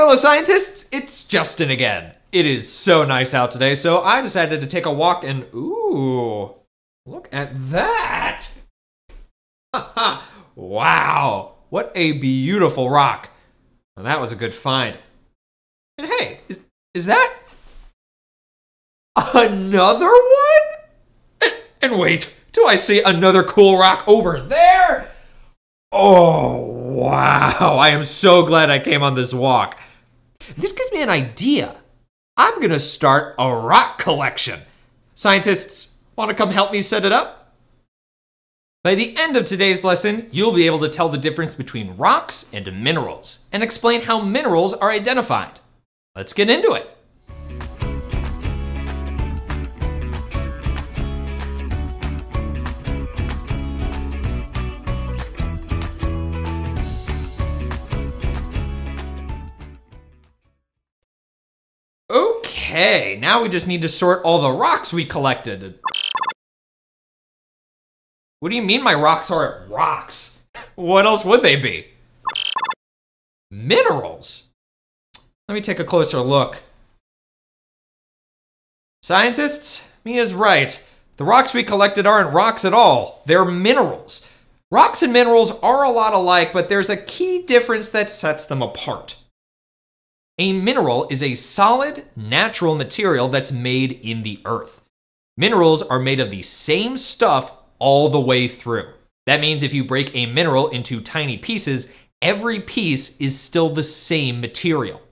fellow scientists, it's Justin again. It is so nice out today, so I decided to take a walk and ooh, look at that. wow, what a beautiful rock. Well, that was a good find. And hey, is, is that another one? And, and wait, do I see another cool rock over there? Oh, wow. I am so glad I came on this walk. This gives me an idea. I'm going to start a rock collection. Scientists, want to come help me set it up? By the end of today's lesson, you'll be able to tell the difference between rocks and minerals and explain how minerals are identified. Let's get into it. Okay, now we just need to sort all the rocks we collected. What do you mean my rocks aren't rocks? What else would they be? Minerals? Let me take a closer look. Scientists, Mia's right. The rocks we collected aren't rocks at all. They're minerals. Rocks and minerals are a lot alike, but there's a key difference that sets them apart. A mineral is a solid, natural material that's made in the earth. Minerals are made of the same stuff all the way through. That means if you break a mineral into tiny pieces, every piece is still the same material.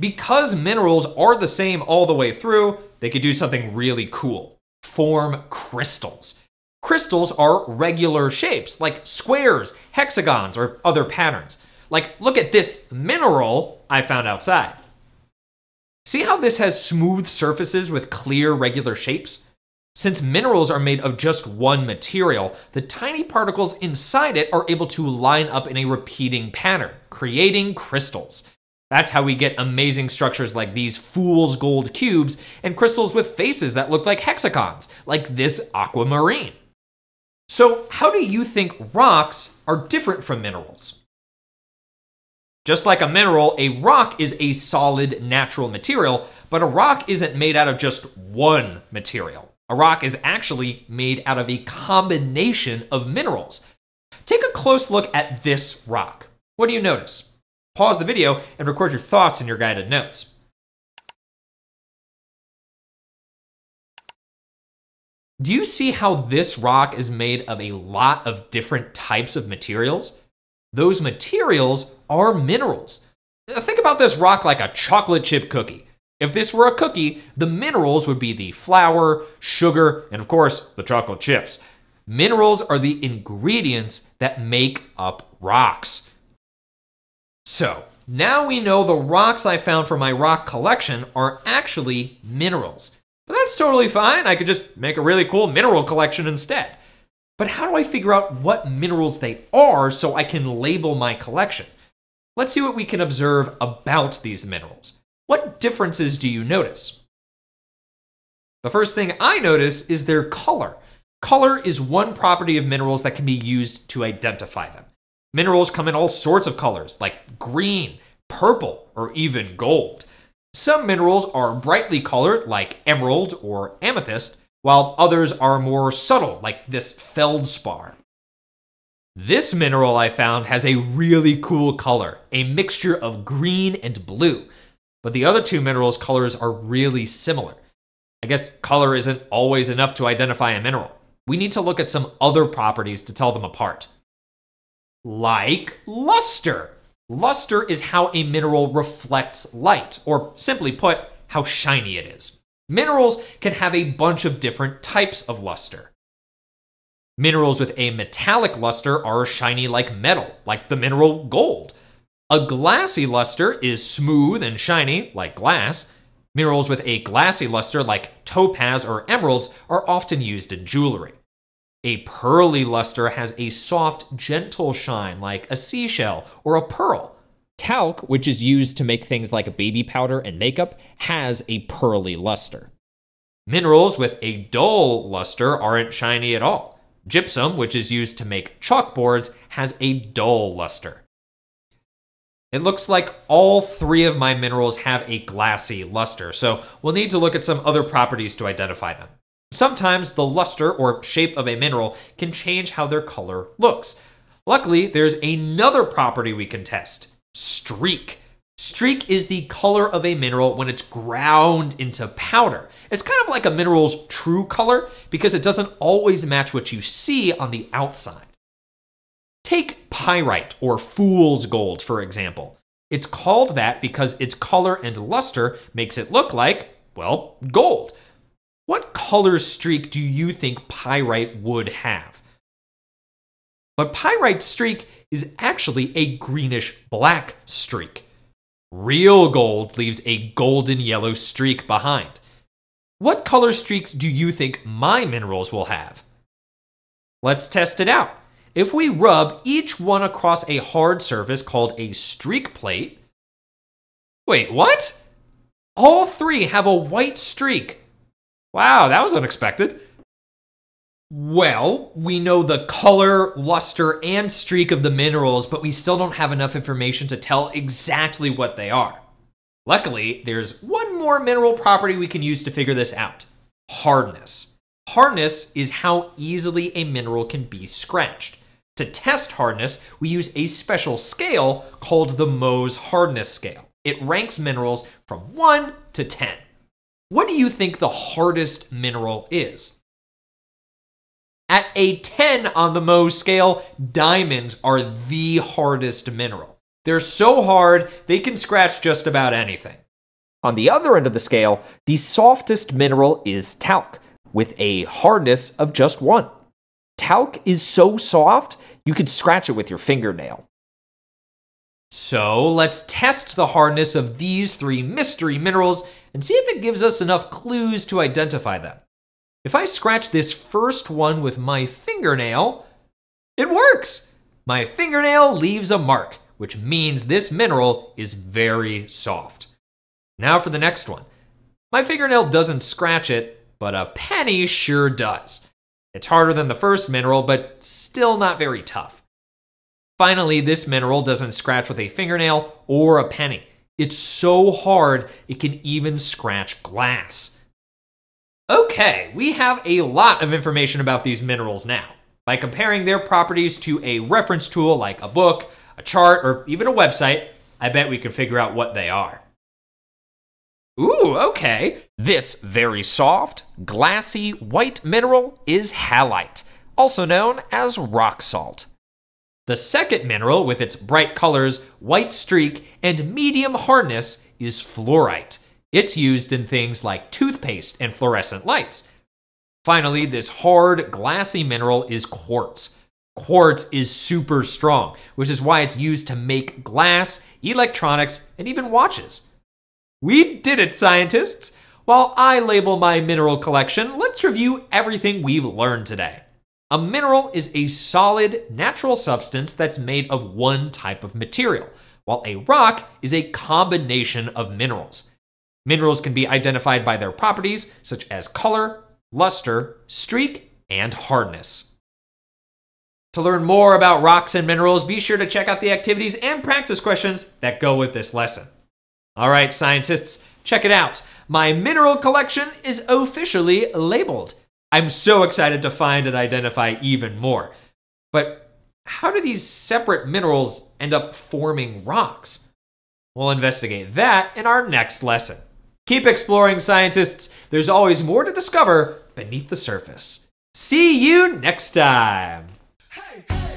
Because minerals are the same all the way through, they could do something really cool form crystals. Crystals are regular shapes, like squares, hexagons, or other patterns. Like, look at this mineral I found outside. See how this has smooth surfaces with clear, regular shapes? Since minerals are made of just one material, the tiny particles inside it are able to line up in a repeating pattern, creating crystals. That's how we get amazing structures like these fool's gold cubes and crystals with faces that look like hexagons, like this aquamarine. So, how do you think rocks are different from minerals? Just like a mineral, a rock is a solid natural material, but a rock isn't made out of just one material. A rock is actually made out of a combination of minerals. Take a close look at this rock. What do you notice? Pause the video and record your thoughts in your guided notes. Do you see how this rock is made of a lot of different types of materials? Those materials are minerals. Think about this rock like a chocolate chip cookie. If this were a cookie, the minerals would be the flour, sugar, and of course, the chocolate chips. Minerals are the ingredients that make up rocks. So, now we know the rocks I found for my rock collection are actually minerals. But that's totally fine. I could just make a really cool mineral collection instead. But how do I figure out what minerals they are so I can label my collection? Let's see what we can observe about these minerals. What differences do you notice? The first thing I notice is their color. Color is one property of minerals that can be used to identify them. Minerals come in all sorts of colors, like green, purple, or even gold. Some minerals are brightly colored, like emerald or amethyst, while others are more subtle, like this feldspar. This mineral I found has a really cool color, a mixture of green and blue. But the other two minerals' colors are really similar. I guess color isn't always enough to identify a mineral. We need to look at some other properties to tell them apart. Like luster. Luster is how a mineral reflects light, or simply put, how shiny it is. Minerals can have a bunch of different types of luster. Minerals with a metallic luster are shiny like metal, like the mineral gold. A glassy luster is smooth and shiny, like glass. Minerals with a glassy luster, like topaz or emeralds, are often used in jewelry. A pearly luster has a soft, gentle shine, like a seashell or a pearl. Talc, which is used to make things like baby powder and makeup, has a pearly luster. Minerals with a dull luster aren't shiny at all. Gypsum, which is used to make chalkboards, has a dull luster. It looks like all three of my minerals have a glassy luster, so we'll need to look at some other properties to identify them. Sometimes the luster or shape of a mineral can change how their color looks. Luckily, there's another property we can test streak. Streak is the color of a mineral when it's ground into powder. It's kind of like a mineral's true color because it doesn't always match what you see on the outside. Take pyrite or fool's gold, for example. It's called that because its color and luster makes it look like, well, gold. What color streak do you think pyrite would have? But pyrite streak is actually a greenish black streak. Real gold leaves a golden yellow streak behind. What color streaks do you think my minerals will have? Let's test it out. If we rub each one across a hard surface called a streak plate. Wait, what? All three have a white streak. Wow, that was unexpected. Well, we know the color, luster, and streak of the minerals, but we still don't have enough information to tell exactly what they are. Luckily, there's one more mineral property we can use to figure this out hardness. Hardness is how easily a mineral can be scratched. To test hardness, we use a special scale called the Mohs hardness scale. It ranks minerals from 1 to 10. What do you think the hardest mineral is? At a 10 on the Mohs scale, diamonds are the hardest mineral. They're so hard, they can scratch just about anything. On the other end of the scale, the softest mineral is talc, with a hardness of just 1. Talc is so soft, you could scratch it with your fingernail. So let's test the hardness of these three mystery minerals and see if it gives us enough clues to identify them. If I scratch this first one with my fingernail, it works! My fingernail leaves a mark, which means this mineral is very soft. Now for the next one. My fingernail doesn't scratch it, but a penny sure does. It's harder than the first mineral, but still not very tough. Finally, this mineral doesn't scratch with a fingernail or a penny. It's so hard, it can even scratch glass. Okay, we have a lot of information about these minerals now. By comparing their properties to a reference tool like a book, a chart, or even a website, I bet we can figure out what they are. Ooh, okay. This very soft, glassy white mineral is halite, also known as rock salt. The second mineral, with its bright colors, white streak, and medium hardness, is fluorite. It's used in things like toothpaste and fluorescent lights. Finally, this hard, glassy mineral is quartz. Quartz is super strong, which is why it's used to make glass, electronics, and even watches. We did it, scientists! While I label my mineral collection, let's review everything we've learned today. A mineral is a solid, natural substance that's made of one type of material, while a rock is a combination of minerals. Minerals can be identified by their properties, such as color, luster, streak, and hardness. To learn more about rocks and minerals, be sure to check out the activities and practice questions that go with this lesson. All right, scientists, check it out. My mineral collection is officially labeled. I'm so excited to find and identify even more. But how do these separate minerals end up forming rocks? We'll investigate that in our next lesson. Keep exploring, scientists. There's always more to discover beneath the surface. See you next time. Hey, hey.